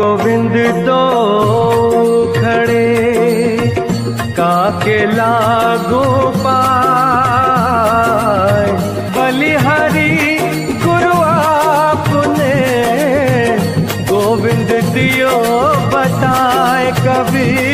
गोविंद तो खड़े काके लागो पाए। बलिहरी गुरु आपने गोविंद दियो बताए कभी।